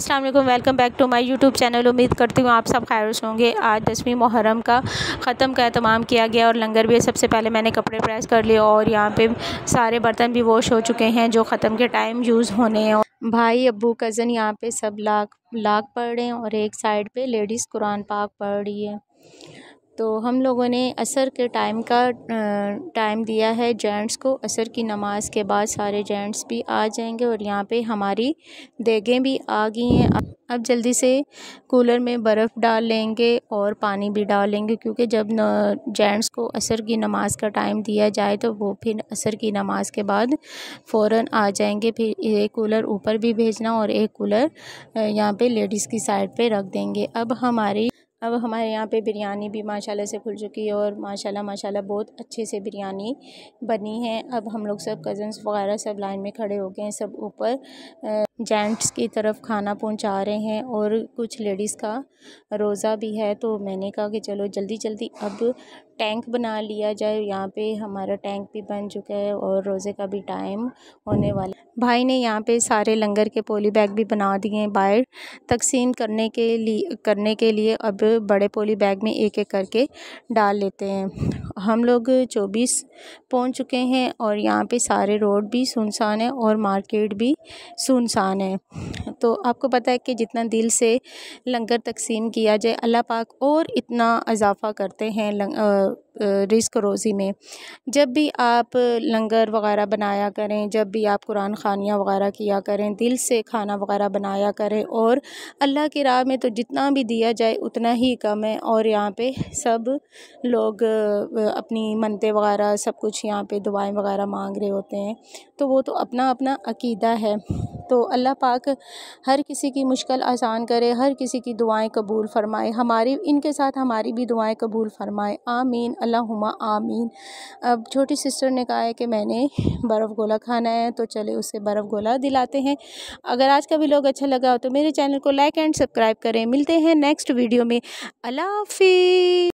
السلام علیکم welcome back to my YouTube channel امید کرتی ہوں آپ سب خیر ہوں گے۔ آج دسویں محرم کا ختم کا اہتمام کیا گیا اور لنگر بھی سب سے پہلے میں نے کپڑے پریس کر لیے اور یہاں پہ سارے برتن بھی واش ہو چکے ہیں جو ختم کے ٹائم یوز ہونے ہیں۔ بھائی، ابو کزن یہاں پہ سب لاکھ لاکھ پڑھ رہے ہیں اور ایک سائڈ پہ لیڈیز قرآن پاک پڑھ رہی ہے۔ تو ہم لوگوں نے عصر کے ٹائم کا ٹائم دیا ہے جینٹس کو۔ عصر کی نماز کے بعد سارے جینٹس بھی آ جائیں گے اور یہاں پہ ہماری دیگیں بھی آ گئی ہیں۔ اب جلدی سے کولر میں برف ڈال لیں گے اور پانی بھی ڈال لیں گے، کیونکہ جب جینٹس کو عصر کی نماز کا ٹائم دیا جائے تو وہ پھر عصر کی نماز کے بعد فوراً آ جائیں گے۔ پھر ایک کولر اوپر بھی بھیجنا اور ایک کولر یہاں پہ لیڈیز کی سائڈ پہ رکھ دیں گے۔ اب ہماری اب ہمارے یہاں پہ بریانی بھی ماشاء اللہ سے کھل چکی ہے اور ماشاء اللہ ماشاء اللہ بہت اچھے سے بریانی بنی ہے۔ اب ہم لوگ سب کزنس وغیرہ سب لائن میں کھڑے ہو گئے ہیں، سب اوپر۔ جینٹس کی طرف کھانا پہنچا رہے ہیں اور کچھ لیڈیز کا روزہ بھی ہے تو میں نے کہا کہ چلو جلدی جلدی اب ٹینک بنا لیا جائے، یہاں پہ ہمارا ٹینک بھی بن چکا ہے اور روزے کا بھی ٹائم ہونے والا بھائی نے یہاں پہ سارے لنگر کے پولی بیگ بھی بنا دیے ہیں باہر۔ تقسیم کرنے کے لیے کرنے کے لیے اب بڑے پولی بیگ میں ایک ایک کر کے ڈال لیتے ہیں۔ ہم لوگ چوبیس پہنچ چکے ہیں اور یہاں پہ سارے روڈ بھی سنسان ہیں اور مارکیٹ بھی سنسان ہے تو آپ کو پتہ ہے کہ جتنا دل سے لنگر تقسیم کیا جائے، اللہ پاک اور اتنا اضافہ کرتے ہیں رزق روزی میں۔ جب بھی آپ لنگر وغیرہ بنایا کریں، جب بھی آپ قرآن خوانیاں وغیرہ کیا کریں، دل سے کھانا وغیرہ بنایا کریں، اور اللہ کی راہ میں تو جتنا بھی دیا جائے اتنا ہی کم ہے۔ اور یہاں پہ سب لوگ اپنی منتیں وغیرہ، سب کچھ یہاں پہ دعائیں وغیرہ مانگ رہے ہوتے ہیں۔ تو وہ تو اپنا اپنا عقیدہ ہے۔ تو اللہ پاک ہر کسی کی مشکل آسان کرے، ہر کسی کی دعائیں قبول فرمائے۔ ہماری، ان کے ساتھ ہماری بھی دعائیں قبول فرمائے۔ آمین، اللہم آمین۔ اب چھوٹی سسٹر نے کہا ہے کہ میں نے برف گولا کھانا ہے تو چلے اسے برف گولا دلاتے ہیں۔ اگر آج کا بھی لوگ اچھا لگا ہو تو میرے چینل کو لائک اینڈ سبسکرائب کریں۔ ملتے ہیں نیکسٹ ویڈیو میں۔ اللہ حافظ۔